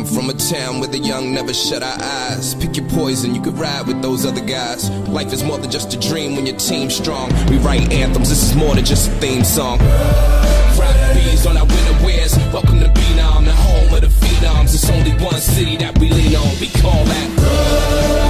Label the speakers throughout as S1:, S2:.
S1: I'm from a town where the young never shut our eyes. Pick your poison, you could ride with those other guys. Life is more than just a dream when your team's strong. We write anthems, this is more than just a theme song. Rap bees on our winter wears. Welcome to Phenom, the home of the phenoms. It's only one city that we lean on. We call that.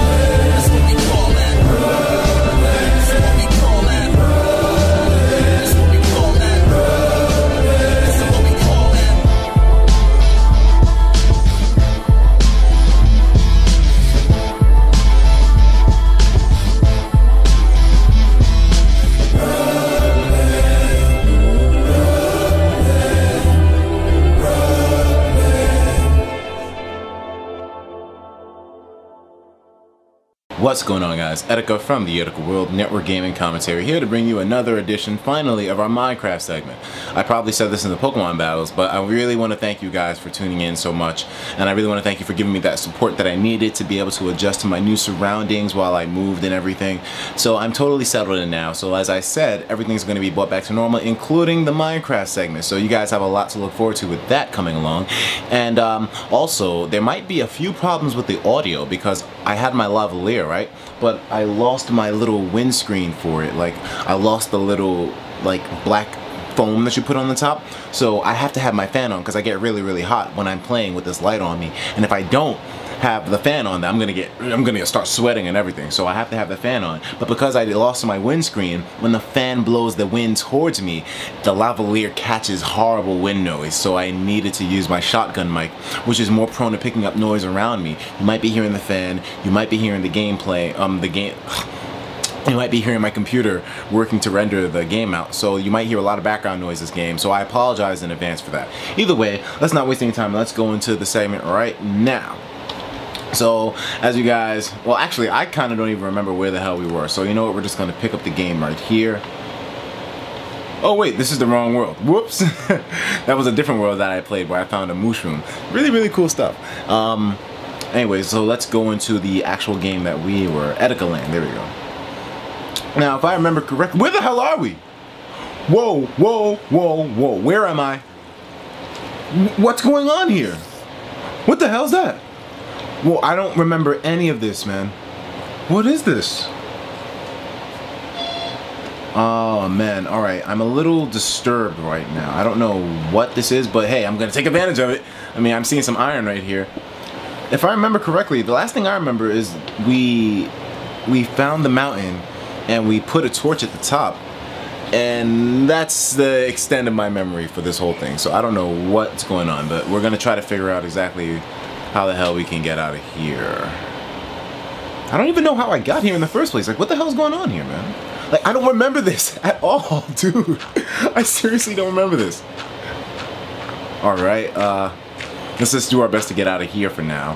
S2: What's going on guys? Etika from the Etika World Network Gaming Commentary here to bring you another edition finally of our Minecraft segment. I probably said this in the Pokemon battles, but I really want to thank you guys for tuning in so much and I really want to thank you for giving me that support that I needed to be able to adjust to my new surroundings while I moved and everything. So I'm totally settled in now. So as I said, everything's going to be brought back to normal including the Minecraft segment. So you guys have a lot to look forward to with that coming along. And um, also, there might be a few problems with the audio because I had my lavalier, right? But I lost my little windscreen for it. Like, I lost the little, like, black foam that you put on the top. So I have to have my fan on because I get really, really hot when I'm playing with this light on me. And if I don't have the fan on, I'm gonna get, I'm gonna start sweating and everything. So I have to have the fan on. But because I lost my windscreen, when the fan blows the wind towards me, the lavalier catches horrible wind noise. So I needed to use my shotgun mic, which is more prone to picking up noise around me. You might be hearing the fan, you might be hearing the gameplay, um, the game. You might be hearing my computer working to render the game out, so you might hear a lot of background noise this game, so I apologize in advance for that. Either way, let's not waste any time, let's go into the segment right now. So, as you guys, well actually I kind of don't even remember where the hell we were, so you know what, we're just going to pick up the game right here. Oh wait, this is the wrong world. Whoops. that was a different world that I played where I found a mushroom. Really, really cool stuff. Um, anyway, so let's go into the actual game that we were, Etika Land, there we go. Now, if I remember correctly, where the hell are we? Whoa, whoa, whoa, whoa, where am I? What's going on here? What the hell's that? Well, I don't remember any of this, man. What is this? Oh man, alright. I'm a little disturbed right now. I don't know what this is, but hey, I'm gonna take advantage of it. I mean, I'm seeing some iron right here. If I remember correctly, the last thing I remember is we we found the mountain and we put a torch at the top. And that's the extent of my memory for this whole thing. So I don't know what's going on, but we're gonna try to figure out exactly how the hell we can get out of here. I don't even know how I got here in the first place. Like, what the hell's going on here, man? Like, I don't remember this at all, dude. I seriously don't remember this. All right, uh, let's just do our best to get out of here for now.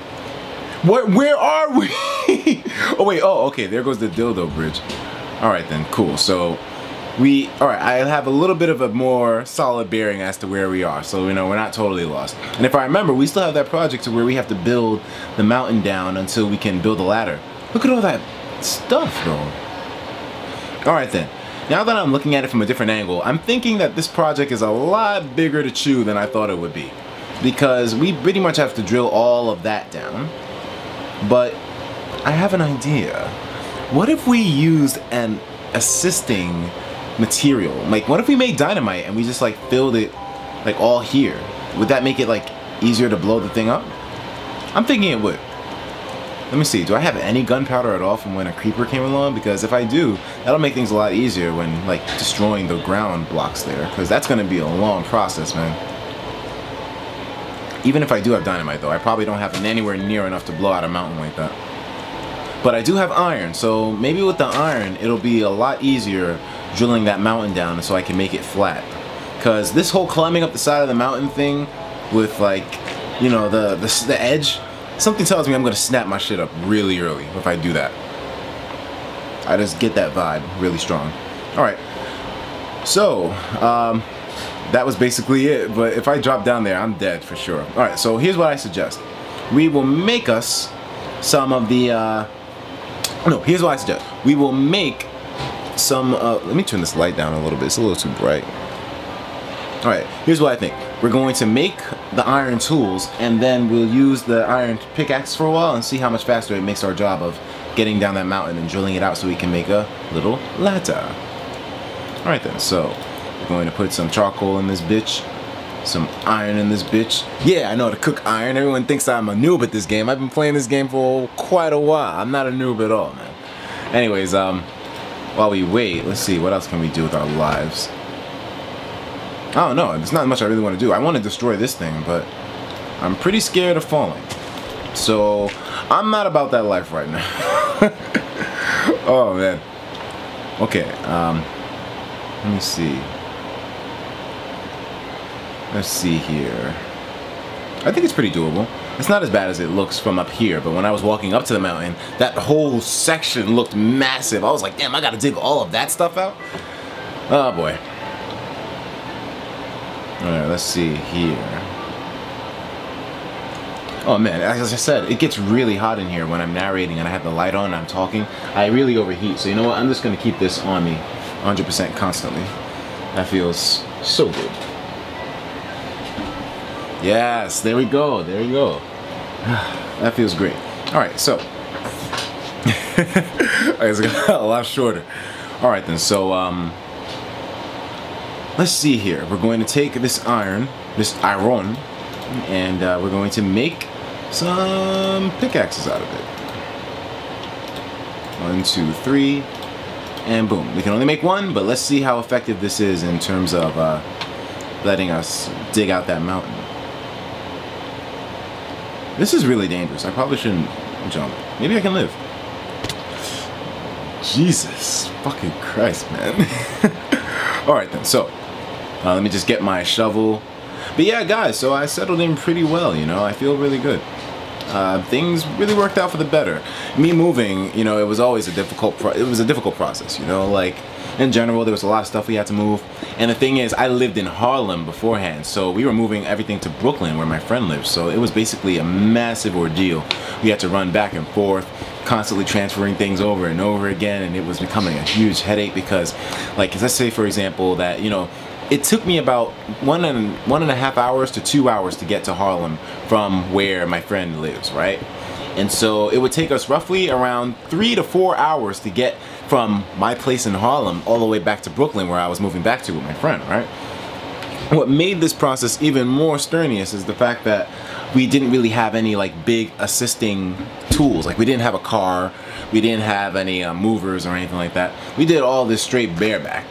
S2: What, where are we? oh, wait, oh, okay, there goes the dildo bridge. All right, then, cool. So, we, all right, I have a little bit of a more solid bearing as to where we are. So, you know, we're not totally lost. And if I remember, we still have that project to where we have to build the mountain down until we can build a ladder. Look at all that stuff, bro. Alright then, now that I'm looking at it from a different angle, I'm thinking that this project is a lot bigger to chew than I thought it would be. Because we pretty much have to drill all of that down. But I have an idea. What if we used an assisting material? Like what if we made dynamite and we just like filled it like all here? Would that make it like easier to blow the thing up? I'm thinking it would. Let me see, do I have any gunpowder at all from when a creeper came along? Because if I do, that'll make things a lot easier when like destroying the ground blocks there. Because that's going to be a long process, man. Even if I do have dynamite though, I probably don't have anywhere near enough to blow out a mountain like that. But I do have iron, so maybe with the iron, it'll be a lot easier drilling that mountain down so I can make it flat. Because this whole climbing up the side of the mountain thing with like, you know, the, the, the edge, Something tells me I'm gonna snap my shit up really early if I do that. I just get that vibe really strong. Alright. So, um, that was basically it. But if I drop down there, I'm dead for sure. Alright, so here's what I suggest. We will make us some of the, uh, no, here's what I suggest. We will make some, uh, let me turn this light down a little bit. It's a little too bright. Alright, here's what I think. We're going to make the iron tools and then we'll use the iron pickaxe for a while and see how much faster it makes our job of getting down that mountain and drilling it out so we can make a little ladder. Alright then, so we're going to put some charcoal in this bitch, some iron in this bitch. Yeah, I know how to cook iron. Everyone thinks I'm a noob at this game. I've been playing this game for quite a while. I'm not a noob at all, man. Anyways, um, while we wait, let's see, what else can we do with our lives? I don't know. There's not much I really want to do. I want to destroy this thing, but I'm pretty scared of falling. So I'm not about that life right now. oh man. Okay. Um. Let me see. Let's see here. I think it's pretty doable. It's not as bad as it looks from up here, but when I was walking up to the mountain, that whole section looked massive. I was like, damn, I gotta dig all of that stuff out? Oh boy. Alright, let's see here. Oh man, as I said, it gets really hot in here when I'm narrating and I have the light on and I'm talking. I really overheat, so you know what? I'm just gonna keep this on me 100% constantly. That feels so good. Yes, there we go, there we go. that feels great. Alright, so. it's a lot shorter. Alright then, so um, let's see here. We're going to take this iron, this iron, and uh, we're going to make some pickaxes out of it. One, two, three, and boom. We can only make one, but let's see how effective this is in terms of uh, letting us dig out that mountain. This is really dangerous. I probably shouldn't jump. Maybe I can live. Jesus fucking Christ, man. Alright then, so uh, let me just get my shovel. But yeah, guys, so I settled in pretty well, you know. I feel really good. Uh, things really worked out for the better. Me moving, you know, it was always a difficult. it was a difficult process, you know. Like in general, there was a lot of stuff we had to move. And the thing is, I lived in Harlem beforehand, so we were moving everything to Brooklyn, where my friend lives. So it was basically a massive ordeal. We had to run back and forth constantly transferring things over and over again and it was becoming a huge headache because like let's say for example that you know it took me about one and one and a half hours to two hours to get to Harlem from where my friend lives right and so it would take us roughly around three to four hours to get from my place in Harlem all the way back to Brooklyn where I was moving back to with my friend right what made this process even more strenuous is the fact that we didn't really have any like big assisting tools. Like we didn't have a car, we didn't have any uh, movers or anything like that. We did all this straight bareback.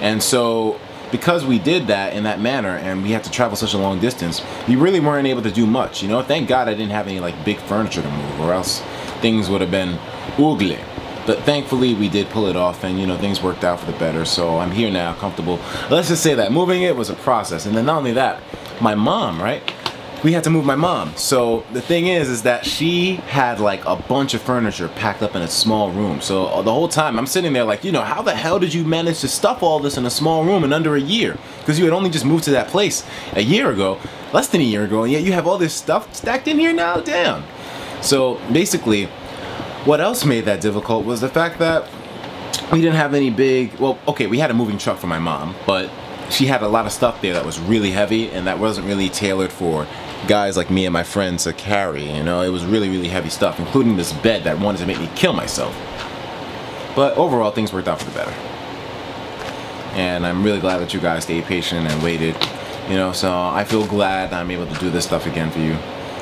S2: And so because we did that in that manner and we had to travel such a long distance, we really weren't able to do much. You know, thank God I didn't have any like big furniture to move or else things would have been ugly. But thankfully we did pull it off and you know things worked out for the better. So I'm here now, comfortable. Let's just say that moving it was a process. And then not only that, my mom, right? we had to move my mom. So the thing is, is that she had like a bunch of furniture packed up in a small room. So uh, the whole time I'm sitting there like, you know, how the hell did you manage to stuff all this in a small room in under a year? Because you had only just moved to that place a year ago, less than a year ago, and yet you have all this stuff stacked in here now? Damn. So basically, what else made that difficult was the fact that we didn't have any big, well, okay, we had a moving truck for my mom, but she had a lot of stuff there that was really heavy and that wasn't really tailored for guys like me and my friends to carry. You know, it was really, really heavy stuff, including this bed that wanted to make me kill myself. But overall, things worked out for the better. And I'm really glad that you guys stayed patient and waited. You know, so I feel glad I'm able to do this stuff again for you.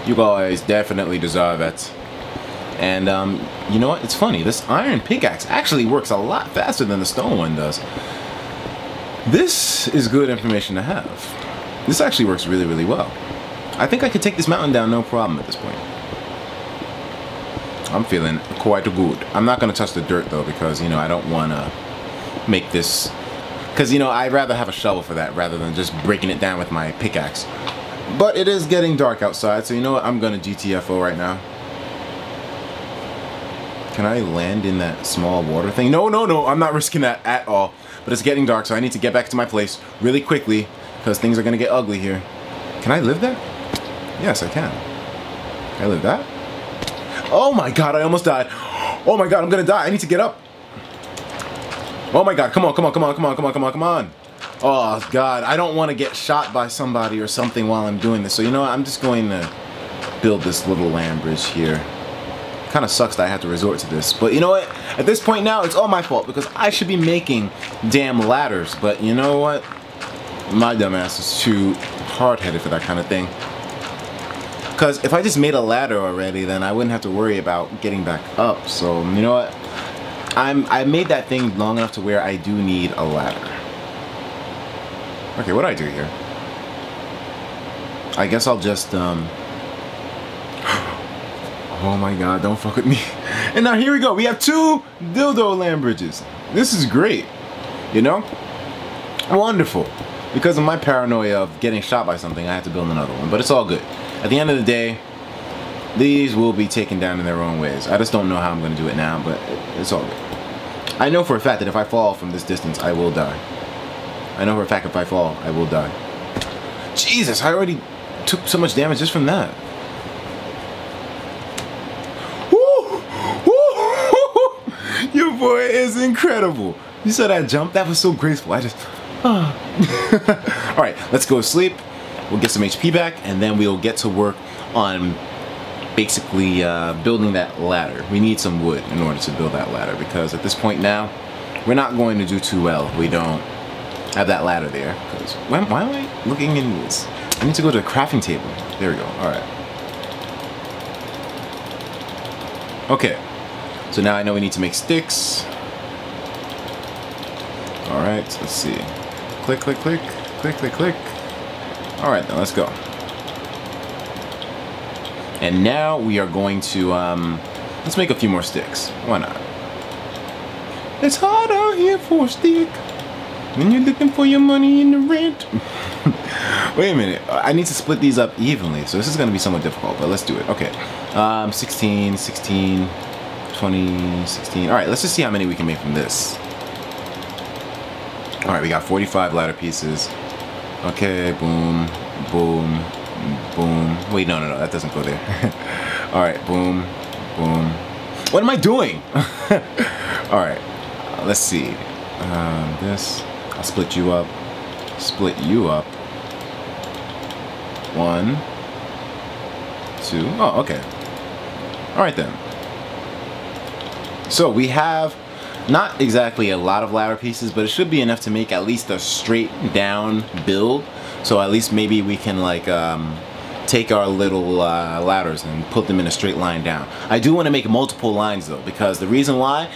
S2: You guys definitely deserve it. And um, you know what? It's funny. This iron pickaxe actually works a lot faster than the stone one does. This is good information to have. This actually works really, really well. I think I could take this mountain down no problem at this point. I'm feeling quite good. I'm not going to touch the dirt though because, you know, I don't want to make this... Because, you know, I'd rather have a shovel for that rather than just breaking it down with my pickaxe. But it is getting dark outside, so you know what? I'm going to GTFO right now. Can I land in that small water thing? No, no, no, I'm not risking that at all. But it's getting dark, so I need to get back to my place really quickly because things are going to get ugly here. Can I live there? Yes, I can. Can I live that? Oh my god, I almost died. Oh my god, I'm gonna die. I need to get up. Oh my god, come on, come on, come on, come on, come on, come on, come on. Oh god, I don't want to get shot by somebody or something while I'm doing this. So you know what? I'm just going to build this little land bridge here. Kind of sucks that I have to resort to this. But you know what? At this point now, it's all my fault because I should be making damn ladders. But you know what? My dumbass is too hard-headed for that kind of thing. Because if I just made a ladder already, then I wouldn't have to worry about getting back up. So, you know what? I'm, I made that thing long enough to where I do need a ladder. Okay, what do I do here? I guess I'll just, um... Oh my god, don't fuck with me. And now here we go. We have two dildo land bridges. This is great. You know? Wonderful. Because of my paranoia of getting shot by something, I have to build another one. But it's all good. At the end of the day, these will be taken down in their own ways. I just don't know how I'm going to do it now, but it's all good. I know for a fact that if I fall from this distance, I will die. I know for a fact if I fall, I will die. Jesus, I already took so much damage just from that. Woo! Woo! Your boy is incredible. You saw that jump? That was so graceful. I just... Ah. Alright, let's go to sleep. We'll get some HP back, and then we'll get to work on basically uh, building that ladder. We need some wood in order to build that ladder, because at this point now, we're not going to do too well we don't have that ladder there. Because why, why am I looking in this? I need to go to the crafting table. There we go. Alright. Okay. So now I know we need to make sticks. Alright, let's see. Click, click, click, click, click, click. Alright then, let's go. And now we are going to, um, let's make a few more sticks. Why not? It's hard out here for a stick. When you're looking for your money in the rent. Wait a minute. I need to split these up evenly. So this is going to be somewhat difficult, but let's do it. Okay. Um, 16, 16, 20, 16. All right, let's just see how many we can make from this. All right, we got 45 ladder pieces. Okay, boom, boom, boom. Wait, no, no, no, that doesn't go there. All right, boom, boom. What am I doing? All right, uh, let's see. Um, this, I'll split you up. Split you up. One, two. Oh, okay. All right then. So we have not exactly a lot of ladder pieces, but it should be enough to make at least a straight down build. So at least maybe we can like um, take our little uh, ladders and put them in a straight line down. I do want to make multiple lines though, because the reason why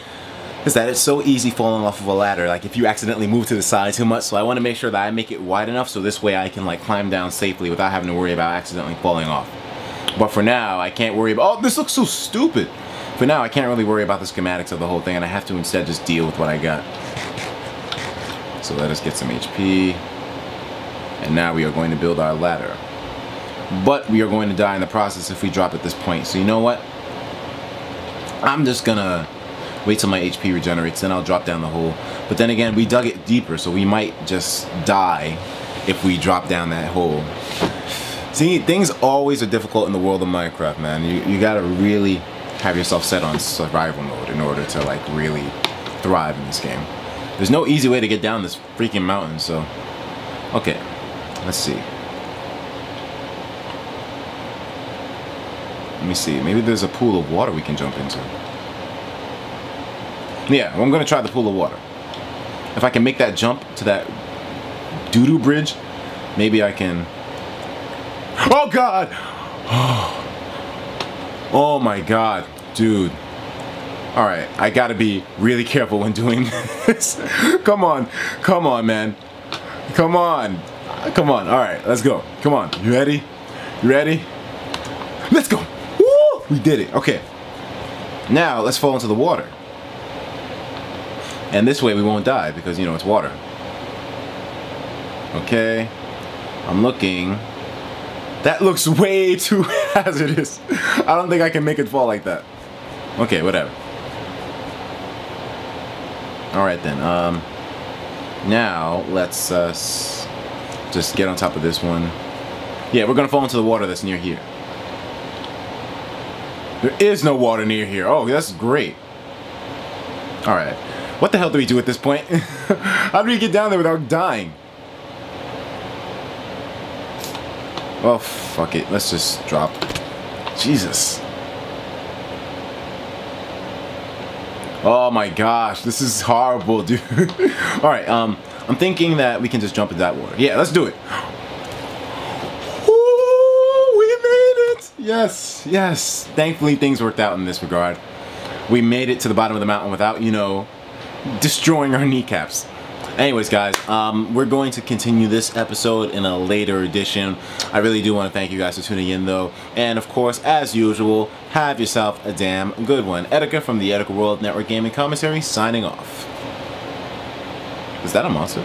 S2: is that it's so easy falling off of a ladder like if you accidentally move to the side too much so I want to make sure that I make it wide enough so this way I can like climb down safely without having to worry about accidentally falling off but for now I can't worry about oh this looks so stupid for now I can't really worry about the schematics of the whole thing and I have to instead just deal with what I got so let us get some HP and now we are going to build our ladder but we are going to die in the process if we drop at this point so you know what I'm just gonna wait till my HP regenerates, then I'll drop down the hole. But then again, we dug it deeper, so we might just die if we drop down that hole. See, things always are difficult in the world of Minecraft, man. You, you gotta really have yourself set on survival mode in order to like really thrive in this game. There's no easy way to get down this freaking mountain, so... Okay, let's see. Let me see, maybe there's a pool of water we can jump into. Yeah, well, I'm gonna try the pool of water. If I can make that jump to that doo-doo bridge, maybe I can... Oh God! Oh, Oh my God, dude. All right, I gotta be really careful when doing this. come on, come on, man. Come on, come on. All right, let's go. Come on, you ready? You ready? Let's go. Woo! We did it. Okay. Now let's fall into the water. And this way we won't die because, you know, it's water. Okay. I'm looking. That looks way too hazardous. I don't think I can make it fall like that. Okay, whatever. Alright then. Um, now, let's uh, just get on top of this one. Yeah, we're to fall into the water that's near here. There is no water near here. Oh, that's great. Alright. What the hell do we do at this point? How do we get down there without dying? Oh, fuck it. Let's just drop. Jesus. Oh my gosh, this is horrible, dude. All right, um, I'm thinking that we can just jump into that water. Yeah, let's do it. Ooh, we made it! Yes, yes. Thankfully, things worked out in this regard. We made it to the bottom of the mountain without, you know, destroying our kneecaps. Anyways, guys, um, we're going to continue this episode in a later edition. I really do want to thank you guys for tuning in, though. And of course, as usual, have yourself a damn good one. Etika from the Etika World Network Gaming Commentary signing off. Is that a monster?